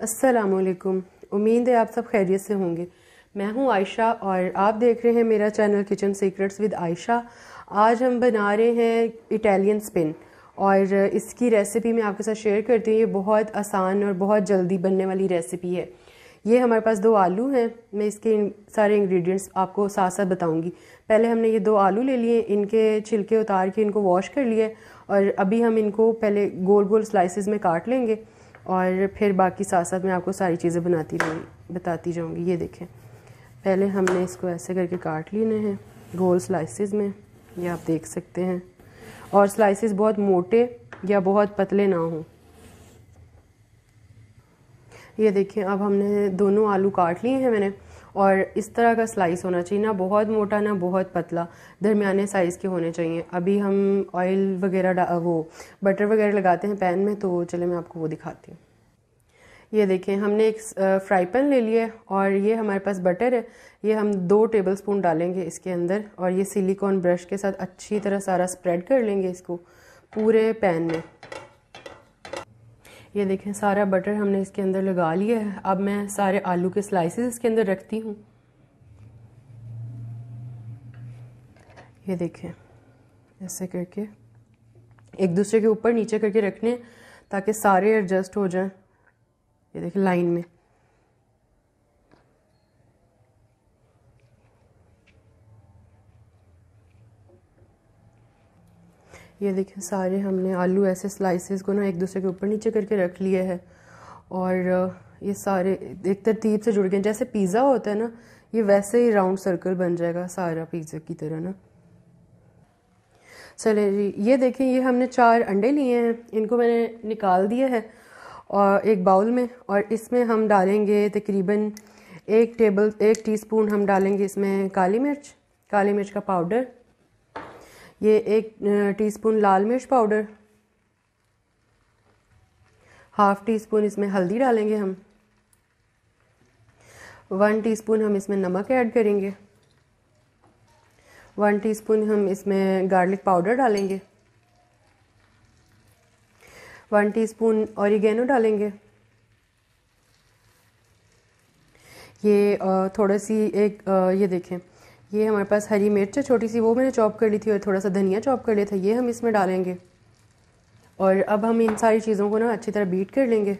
असलकुम उम्मीद है आप सब खैरियत से होंगे। मैं हूँ आयशा और आप देख रहे हैं मेरा channel kitchen secrets with Ayesha. आज हम बना रहे हैं इटालियन स्पिन और इसकी रेसिपी मैं आपके साथ शेयर करती हूँ। ये बहुत आसान और बहुत जल्दी बनने वाली रेसिपी है। ये हमारे पास दो आलू हैं। मैं इसके सारे इंग्रेडिएंट्स आपको साथ साथ बताऊँगी। पहले हमने ये दो आलू ले लिए, इनके छिलके उतार के इनको वॉश कर लिए और अभी हम इनको पहले गोल गोल स्लाइसिस में काट लेंगे। और फिर बाकी साथ साथ मैं आपको सारी चीज़ें बनाती रहूँगी बताती जाऊँगी। ये देखें, पहले हमने इसको ऐसे करके काट लेने हैं, गोल स्लाइसिस में, ये आप देख सकते हैं। और स्लाइसिस बहुत मोटे या बहुत पतले ना हों। ये देखें, अब हमने दोनों आलू काट लिए हैं मैंने। और इस तरह का स्लाइस होना चाहिए। ना बहुत मोटा, ना बहुत पतला। दरमियाने साइज़ के होने चाहिए। अभी हम ऑयल वगैरह वो बटर वगैरह लगाते हैं पैन में तो चले मैं आपको वो दिखाती हूँ। ये देखें, हमने एक फ्राई पैन ले लिया और ये हमारे पास बटर है। ये हम दो टेबल स्पून डालेंगे इसके अंदर और ये सिलिकॉन ब्रश के साथ अच्छी तरह सारा स्प्रेड कर लेंगे इसको पूरे पैन में। ये देखें, सारा बटर हमने इसके अंदर लगा लिया है। अब मैं सारे आलू के स्लाइसेस इसके अंदर रखती हूँ। ये देखें, ऐसे करके, एक दूसरे के ऊपर नीचे करके रखने, ताकि सारे एडजस्ट हो जाएँ। ये देखें लाइन में। ये देखें, सारे हमने आलू ऐसे स्लाइसेस को ना एक दूसरे के ऊपर नीचे करके रख लिए है। और ये सारे एक तरतीब से जुड़ गए जैसे पिज़्ज़ा होता है ना, ये वैसे ही राउंड सर्कल बन जाएगा सारा पिज़्ज़ा की तरह ना। चले जी, ये देखें, ये हमने चार अंडे लिए हैं। इनको मैंने निकाल दिया है और एक बाउल में। और इसमें हम डालेंगे तकरीबन एक टेबल एक टीस्पून हम डालेंगे इसमें काली मिर्च काली मिर्च का पाउडर ये एक टीस्पून लाल मिर्च पाउडर हाफ़ टी स्पून इसमें हल्दी डालेंगे हम. वन टीस्पून हम इसमें नमक ऐड करेंगे. वन टीस्पून हम इसमें गार्लिक पाउडर डालेंगे. वन टीस्पून ऑरिगेनो डालेंगे. ये थोड़ा सी एक ये देखें. ये हमारे पास हरी मिर्च है, छोटी सी, वो मैंने चॉप कर ली थी और थोड़ा सा धनिया चॉप कर लिया था, ये हम इसमें डालेंगे। और अब हम इन सारी चीज़ों को ना अच्छी तरह बीट कर लेंगे।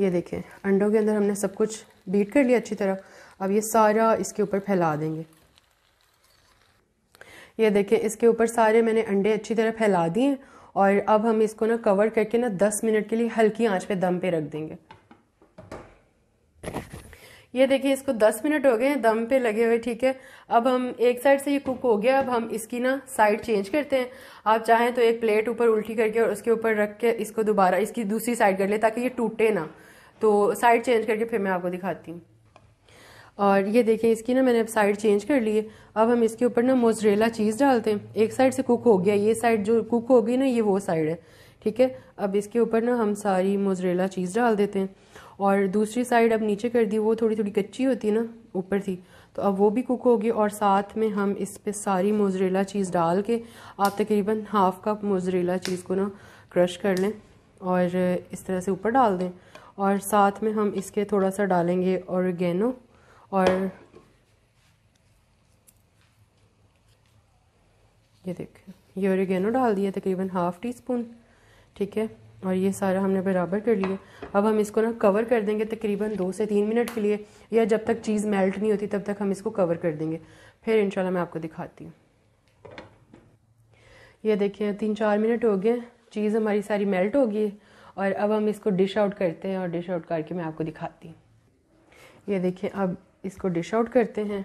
ये देखें, अंडों के अंदर हमने सब कुछ बीट कर लिया अच्छी तरह। अब ये सारा इसके ऊपर फैला देंगे। ये देखें, इसके ऊपर सारे मैंने अंडे अच्छी तरह फैला दिए और अब हम इसको ना कवर करके ना 10 मिनट के लिए हल्की आँच पे दम पे रख देंगे। ये देखिए, इसको 10 मिनट हो गए हैं, दम पे लगे हुए, ठीक है। अब हम एक साइड से ये कुक हो गया, अब हम इसकी ना साइड चेंज करते हैं। आप चाहें तो एक प्लेट ऊपर उल्टी करके और उसके ऊपर रख के इसको दोबारा, इसकी दूसरी साइड कर ले, ताकि ये टूटे ना। तो साइड चेंज करके फिर मैं आपको दिखाती हूँ। और ये देखें इसकी ना मैंने अब साइड चेंज कर ली है। अब हम इसके ऊपर ना मोजरेला चीज़ डालते हैं। एक साइड से कुक हो गया, ये साइड जो कुक होगी ना, ये वो साइड है, ठीक है। अब इसके ऊपर ना हम सारी मोजरेला चीज़ डाल देते हैं। और दूसरी साइड अब नीचे कर दी, वो थोड़ी थोड़ी कच्ची होती है ना, ऊपर थी। तो अब वो भी कुक होगी और साथ में हम इस पर सारी मोजरेला चीज़ डाल के आप तकरीबन हाफ़ कप मोजरेला चीज़ को ना क्रश कर लें और इस तरह से ऊपर डाल दें। और साथ में हम इसके थोड़ा सा डालेंगे ऑर्गेनो और ये देखें, ये ओरिगेनो डाल दिया तकरीबन हाफ़ टी स्पून ठीक है? और ये सारा हमने बराबर कर लिया अब हम इसको ना कवर कर देंगे तकरीबन दो से तीन मिनट के लिए, या जब तक चीज़ मेल्ट नहीं होती, तब तक हम इसको कवर कर देंगे। फिर इंशाल्लाह मैं आपको दिखाती हूँ। ये देखिए, तीन चार मिनट हो गए चीज़ हमारी सारी मेल्ट हो गई और अब हम इसको डिश आउट करते हैं, और डिश आउट करके मैं आपको दिखाती हूँ। ये देखिए, अब इसको डिश आउट करते हैं।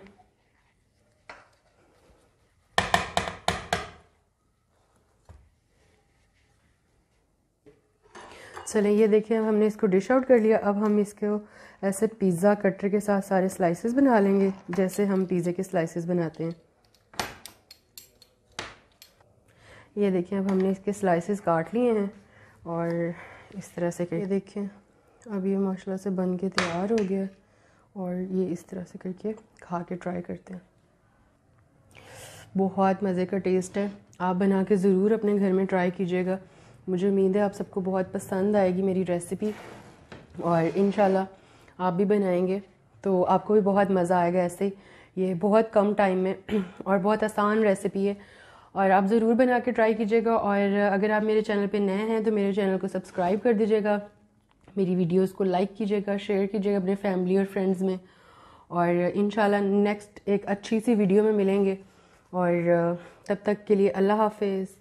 चलें, ये देखिए हमने इसको डिश आउट कर लिया। अब हम इसको ऐसे पिज़्ज़ा कटर के साथ सारे स्लाइसेस बना लेंगे, जैसे हम पिज़्ज़े के स्लाइसेस बनाते हैं। ये देखिए अब हमने इसके स्लाइसेस काट लिए हैं और इस तरह से ये देखिए अब ये माशाल्लाह से बन के तैयार हो गया और ये इस तरह से करके खा के ट्राई करते हैं। बहुत मज़े का टेस्ट है। आप बना के ज़रूर अपने घर में ट्राई कीजिएगा। मुझे उम्मीद है आप सबको बहुत पसंद आएगी मेरी रेसिपी और इन आप भी बनाएँगे। तो आपको भी बहुत मज़ा आएगा ऐसे ये बहुत कम टाइम में और बहुत आसान रेसिपी है। और आप ज़रूर बना के ट्राई कीजिएगा और अगर आप मेरे चैनल पे नए हैं तो मेरे चैनल को सब्सक्राइब कर दीजिएगा। मेरी वीडियोस को लाइक कीजिएगा शेयर कीजिएगा अपने फैमिली और फ्रेंड्स में। और इन नेक्स्ट एक अच्छी सी वीडियो में मिलेंगे। और तब तक के लिए अल्लाह हाफिज़।